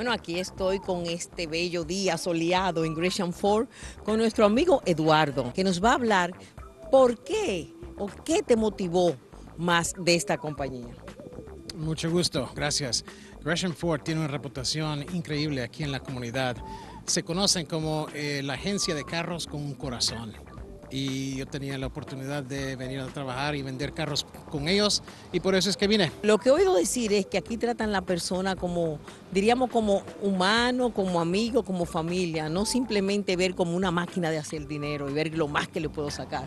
Bueno, aquí estoy con este bello día soleado en Gresham Ford con nuestro amigo Eduardo, que nos va a hablar por qué o qué te motivó más de esta compañía. Mucho gusto, gracias. Gresham Ford tiene una reputación increíble aquí en la comunidad. Se conocen como eh, la agencia de carros con un corazón y yo tenía la oportunidad de venir a trabajar y vender carros con ellos y por eso es que vine. Lo que he oído decir es que aquí tratan a la persona como, diríamos, como humano, como amigo, como familia, no simplemente ver como una máquina de hacer dinero y ver lo más que le puedo sacar.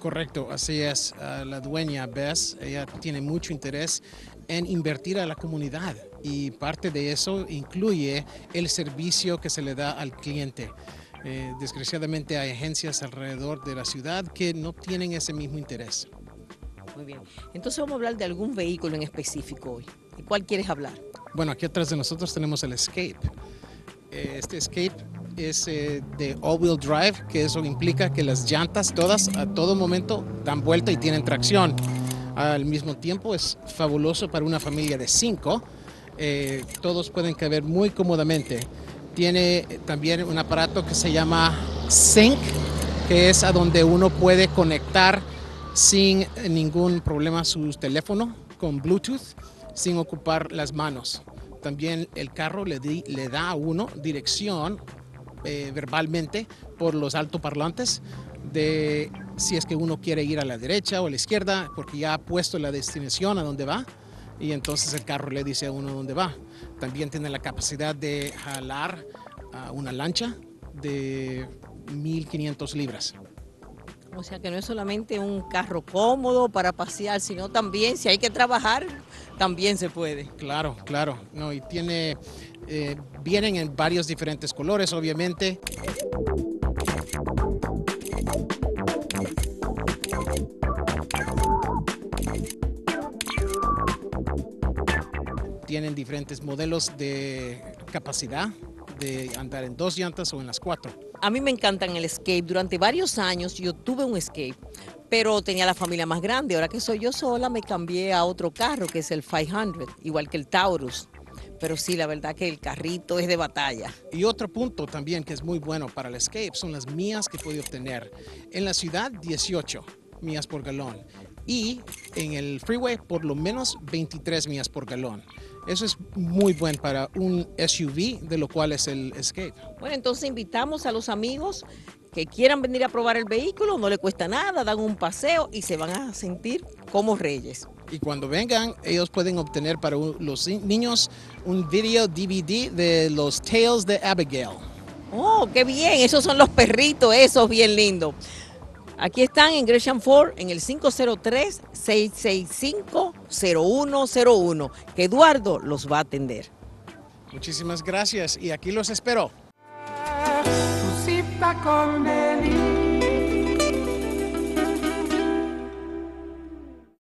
Correcto, así es. Uh, la dueña Bess, ella tiene mucho interés en invertir a la comunidad y parte de eso incluye el servicio que se le da al cliente. Eh, desgraciadamente hay agencias alrededor de la ciudad que no tienen ese mismo interés. Muy bien. Entonces vamos a hablar de algún vehículo en específico hoy. ¿De cuál quieres hablar? Bueno, aquí atrás de nosotros tenemos el Escape. Eh, este Escape es eh, de all-wheel drive, que eso implica que las llantas todas a todo momento dan vuelta y tienen tracción. Al mismo tiempo es fabuloso para una familia de cinco. todos pueden caber muy cómodamente. Tiene también un aparato que se llama Sync, que es a donde uno puede conectar sin ningún problema su teléfono con Bluetooth, sin ocupar las manos. También el carro le, le da a uno dirección eh, verbalmente por los altoparlantes de si es que uno quiere ir a la derecha o a la izquierda, porque ya ha puesto la destinación a donde va y entonces el carro le dice a uno dónde va. También tiene la capacidad de jalar a una lancha de 1500 libras. O sea que no es solamente un carro cómodo para pasear, sino también si hay que trabajar, también se puede. Claro, claro. No, y tiene, eh, vienen en varios diferentes colores, obviamente. Tienen diferentes modelos de capacidad de andar en dos llantas o en las cuatro. A mí me encantan el escape. Durante varios años yo tuve un escape, pero tenía la familia más grande. Ahora que soy yo sola me cambié a otro carro que es el 500, igual que el Taurus. Pero sí, la verdad que el carrito es de batalla. Y otro punto también que es muy bueno para el escape son las mías que puede obtener. En la ciudad, 18 millas por galón. Y en el freeway, por lo menos 23 millas por galón. Eso es muy bueno para un SUV, de lo cual es el Escape. Bueno, entonces invitamos a los amigos que quieran venir a probar el vehículo, no le cuesta nada, dan un paseo y se van a sentir como reyes. Y cuando vengan, ellos pueden obtener para los niños un video DVD de los Tales de Abigail. Oh, qué bien, esos son los perritos, esos bien lindos. Aquí están en Gresham Ford en el 503-665-0101, que Eduardo los va a atender. Muchísimas gracias y aquí los espero. con